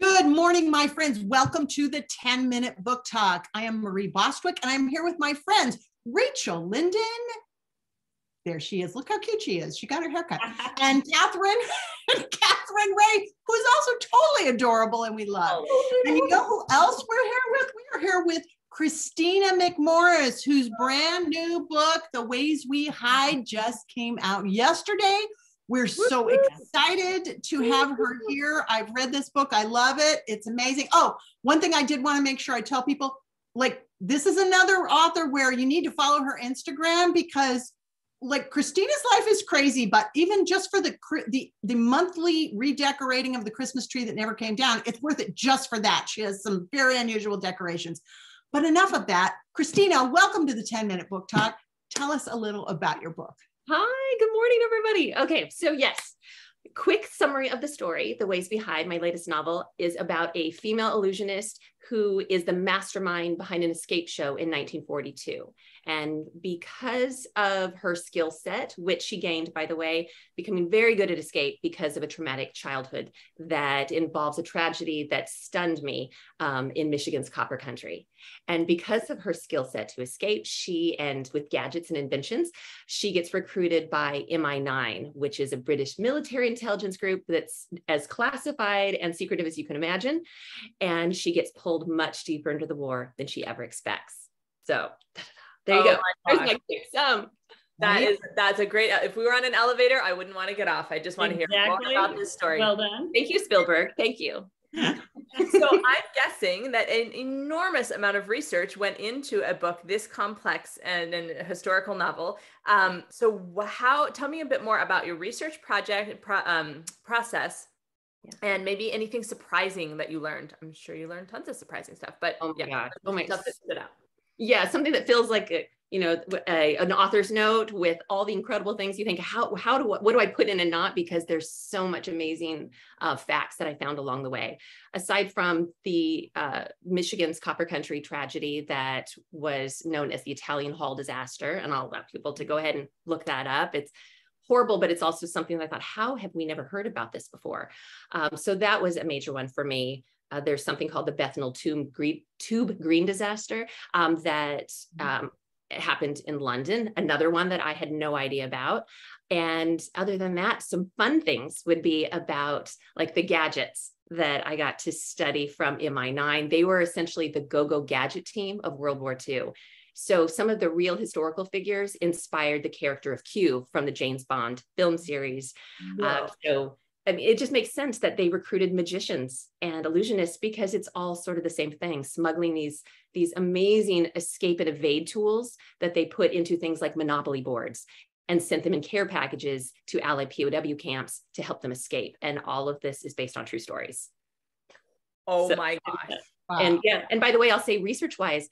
Good morning, my friends. Welcome to the 10 minute book talk. I am Marie Bostwick and I'm here with my friends, Rachel Linden. There she is. Look how cute she is. She got her haircut. and Katherine, Katherine Reay, who is also totally adorable and we love. Oh, and you know who else we're here with? We are here with Kristina McMorris, whose brand new book, The Ways We Hide, just came out yesterday. We're so excited to have her here. I've read this book. I love it. It's amazing. Oh, one thing I did want to make sure I tell people like, this is another author where you need to follow her Instagram because like Kristina's life is crazy, but even just for the the the monthly redecorating of the Christmas tree that never came down, it's worth it just for that. She has some very unusual decorations. But enough of that. Kristina, welcome to the 10 minute book talk. Tell us a little about your book. Hi, good morning, everybody. Okay, so yes, quick summary of the story The Ways We Hide, my latest novel, is about a female illusionist who is the mastermind behind an escape show in 1942. And because of her skill set, which she gained, by the way, becoming very good at escape because of a traumatic childhood that involves a tragedy that stunned me um, in Michigan's copper country. And because of her skill set to escape, she and with gadgets and inventions, she gets recruited by MI9, which is a British military intelligence group that's as classified and secretive as you can imagine. And she gets pulled much deeper into the war than she ever expects. So, there you oh go. There's my quick sum. That is that's a great. If we were on an elevator, I wouldn't want to get off. I just want exactly. to hear more about this story. Well done. Thank you, Spielberg. Thank you. so I'm guessing that an enormous amount of research went into a book this complex and a historical novel. Um, so how? Tell me a bit more about your research project pro, um, process. Yeah. And maybe anything surprising that you learned. I'm sure you learned tons of surprising stuff, but oh my yeah, God. oh my stuff that stood out yeah something that feels like a, you know a, an author's note with all the incredible things you think how how do what do i put in and not because there's so much amazing uh, facts that i found along the way aside from the uh, michigan's copper country tragedy that was known as the italian hall disaster and i'll allow people to go ahead and look that up it's horrible but it's also something that i thought how have we never heard about this before um, so that was a major one for me uh, there's something called the Bethnal Tube Green, tube green disaster um, that mm-hmm. um, happened in London, another one that I had no idea about. And other than that, some fun things would be about like the gadgets that I got to study from MI9. They were essentially the go go gadget team of World War II. So some of the real historical figures inspired the character of Q from the James Bond film series. Uh, so I mean, it just makes sense that they recruited magicians and illusionists because it's all sort of the same thing, smuggling these, these amazing escape and evade tools that they put into things like monopoly boards and sent them in care packages to Allied POW camps to help them escape. And all of this is based on true stories. Oh so, my gosh. Wow. And yeah, and by the way, I'll say research wise,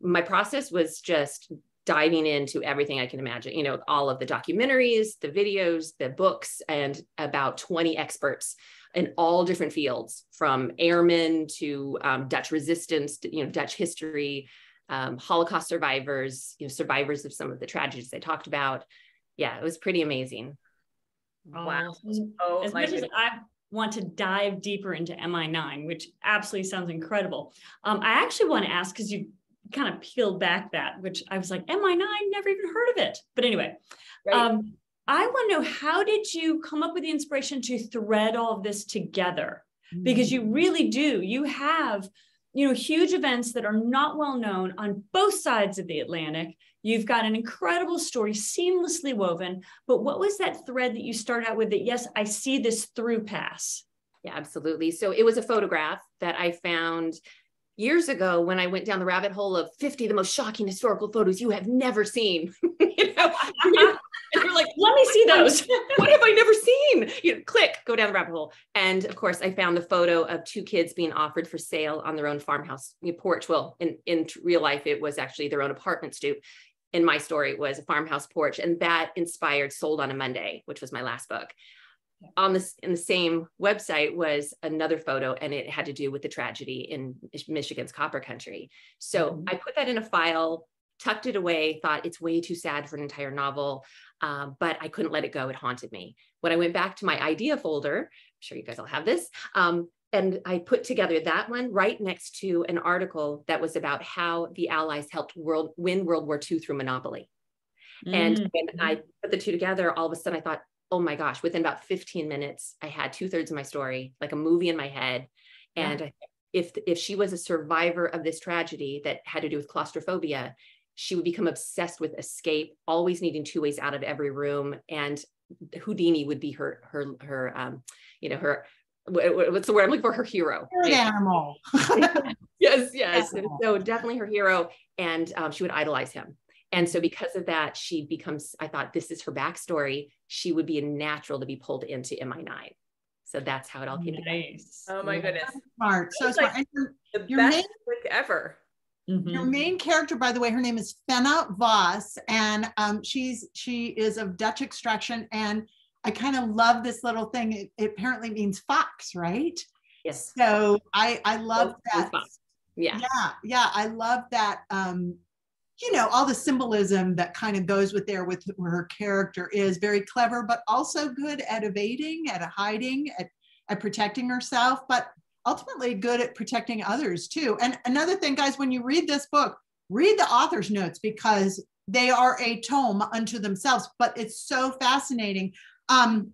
my process was just diving into everything I can imagine, you know, all of the documentaries, the videos, the books, and about 20 experts in all different fields from airmen to um, Dutch resistance, to, you know, Dutch history, um, Holocaust survivors, you know, survivors of some of the tragedies they talked about. Yeah, it was pretty amazing. Wow. Oh, as much as I want to dive deeper into MI9, which absolutely sounds incredible, um, I actually want to ask because you kind of peeled back that, which I was like, MI9, never even heard of it. But anyway, right. um, I want to know how did you come up with the inspiration to thread all of this together? Mm-hmm. Because you really do. You have, you know, huge events that are not well known on both sides of the Atlantic. You've got an incredible story, seamlessly woven. But what was that thread that you start out with that, yes, I see this through pass? Yeah, absolutely. So it was a photograph that I found years ago when I went down the rabbit hole of 50 the most shocking historical photos you have never seen. you know, and you're like, let me see those. what have I never seen? You know, click, go down the rabbit hole. And of course, I found the photo of two kids being offered for sale on their own farmhouse porch. Well, in, in real life, it was actually their own apartment stoop. In my story, it was a farmhouse porch. And that inspired Sold on a Monday, which was my last book on this in the same website was another photo and it had to do with the tragedy in michigan's copper country so mm-hmm. i put that in a file tucked it away thought it's way too sad for an entire novel uh, but i couldn't let it go it haunted me when i went back to my idea folder i'm sure you guys all have this um, and I put together that one right next to an article that was about how the Allies helped world win World War II through monopoly. Mm-hmm. And when I put the two together, all of a sudden I thought, oh my gosh, within about 15 minutes, I had two thirds of my story, like a movie in my head. And yeah. if if she was a survivor of this tragedy that had to do with claustrophobia, she would become obsessed with escape, always needing two ways out of every room. And Houdini would be her her her um, you know her what's the word I'm looking for? Her hero. Spirit animal. yes, yes. Animal. So definitely her hero, and um, she would idolize him. And so because of that, she becomes. I thought this is her backstory. She would be a natural to be pulled into MI9. So that's how it all came nice. together. Oh my goodness. smart. So smart. Like the your best main, book ever. Mm-hmm. Your main character, by the way, her name is Fenna Voss, and um, she's she is of Dutch extraction, and I kind of love this little thing. It, it, apparently means fox, right? Yes. So I I love that. Yeah. Yeah, yeah. I love that. Um, you know, all the symbolism that kind of goes with there with her character is very clever, but also good at evading, at hiding, at, at protecting herself, but ultimately good at protecting others too. And another thing, guys, when you read this book, read the author's notes because they are a tome unto themselves, but it's so fascinating. Um,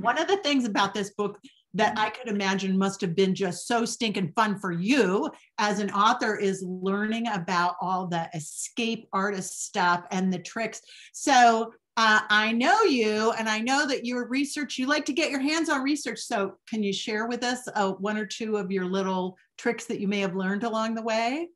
one of the things about this book that I could imagine must have been just so stinking fun for you as an author is learning about all the escape artist stuff and the tricks. So uh, I know you, and I know that your research, you like to get your hands on research. So, can you share with us uh, one or two of your little tricks that you may have learned along the way?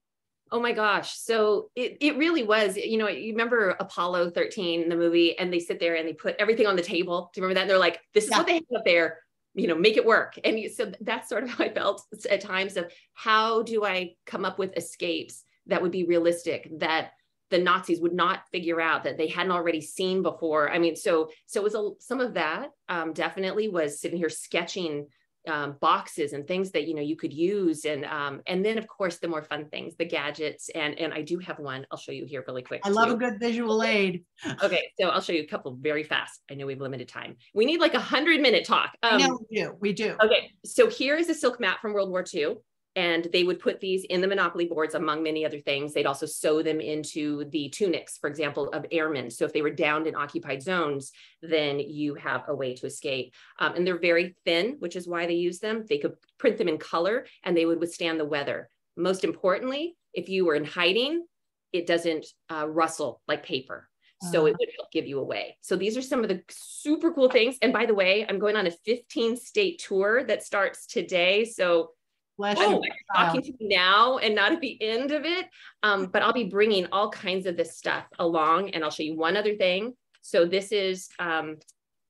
Oh my gosh. So it, it really was, you know, you remember Apollo 13, the movie, and they sit there and they put everything on the table. Do you remember that? And they're like, this is yeah. what they have up there, you know, make it work. And you, so that's sort of how I felt at times of how do I come up with escapes that would be realistic, that the Nazis would not figure out that they hadn't already seen before. I mean, so so it was a, some of that um, definitely was sitting here sketching um, boxes and things that you know you could use. And um, and then of course the more fun things the gadgets. And and I do have one. I'll show you here really quick I love a good visual aid. Okay so I'll show you a couple very fast. I know we have limited time. We need like a hundred minute talk. Um, no, we do. We do. okay so here is a silk mat from World War II and they would put these in the monopoly boards among many other things they'd also sew them into the tunics for example of airmen so if they were downed in occupied zones then you have a way to escape um, and they're very thin which is why they use them they could print them in color and they would withstand the weather most importantly if you were in hiding it doesn't uh, rustle like paper so it uh-huh. would help give you away. So these are some of the super cool things. And by the way, I'm going on a 15 state tour that starts today. So Bless oh, talking to you now and not at the end of it. Um, but I'll be bringing all kinds of this stuff along, and I'll show you one other thing. So this is um,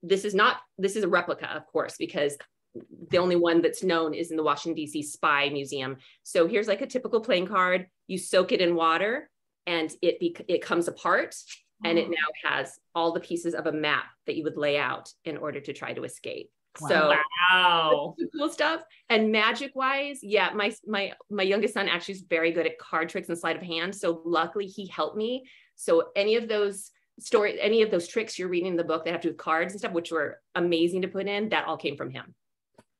this is not this is a replica, of course, because the only one that's known is in the Washington D.C. Spy Museum. So here's like a typical playing card. You soak it in water, and it be, it comes apart, and it now has all the pieces of a map that you would lay out in order to try to escape. Wow. So wow, cool stuff. And magic wise, yeah, my my my youngest son actually is very good at card tricks and sleight of hand. So luckily he helped me. So any of those story, any of those tricks you're reading in the book that have to do with cards and stuff, which were amazing to put in, that all came from him.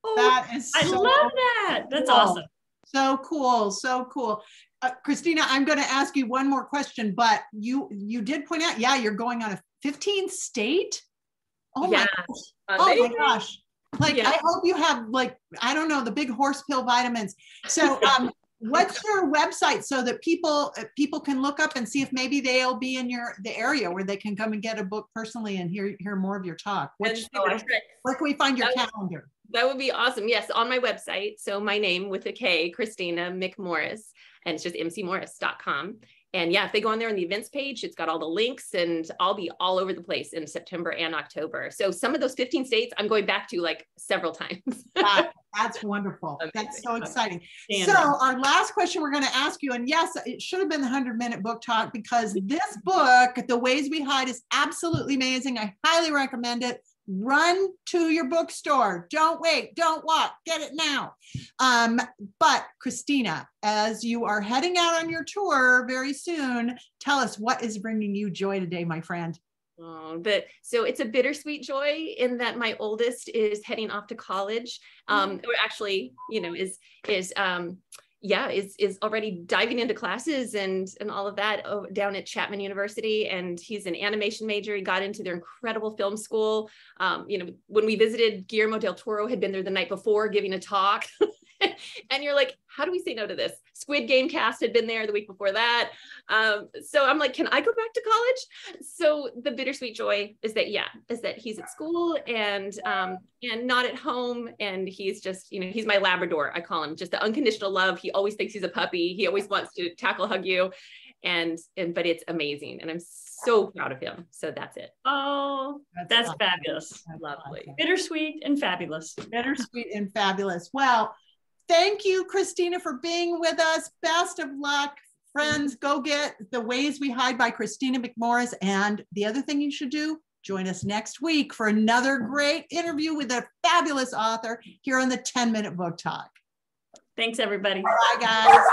Oh, that is I love that. That's cool. awesome. So cool. So cool. Uh, Kristina, I'm going to ask you one more question, but you you did point out, yeah, you're going on a 15 state. Oh yeah. my gosh. Oh my gosh. Like, yeah. I hope you have like, I don't know, the big horse pill vitamins. So, um, what's your website so that people uh, people can look up and see if maybe they'll be in your the area where they can come and get a book personally and hear hear more of your talk. Which, where can we find your that calendar? that would be awesome. Yes, on my website. So my name with a K, Kristina McMorris, and it's just mcmorris.com. And yeah, if they go on there on the events page, it's got all the links and I'll be all over the place in September and October. So some of those 15 states I'm going back to like several times. that, that's wonderful. Amazing. That's so exciting. So our last question we're going to ask you, and yes, it should have been the 100 minute book talk because this book, The Ways We Hide is absolutely amazing. I highly recommend it run to your bookstore. Don't wait, don't walk, get it now. Um, but Kristina, as you are heading out on your tour very soon, tell us what is bringing you joy today, my friend. Oh, but so it's a bittersweet joy in that my oldest is heading off to college. Um, or actually, you know, is is um, yeah, is is already diving into classes and and all of that oh, down at Chapman University. And he's an animation major. He got into their incredible film school. Um, you know, when we visited, Guillermo del Toro had been there the night before giving a talk. and you're like, how do we say no to this? Squid Game cast had been there the week before that. Um, so I'm like, can I go back to college? So the bittersweet joy is that, yeah, is that he's at school and um, and not at home. And he's just, you know, he's my Labrador. I call him just the unconditional love. He always thinks he's a puppy. He always wants to tackle hug you. And and but it's amazing. And I'm so proud of him. So that's it. Oh, that's, that's fabulous. That's Lovely. Bittersweet and fabulous. Bittersweet and fabulous. Well, Thank you, Kristina, for being with us. Best of luck. Friends, go get The Ways We Hide by Kristina McMorris. And the other thing you should do, join us next week for another great interview with a fabulous author here on the 10 Minute Book Talk. Thanks, everybody. Bye, guys.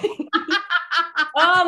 um,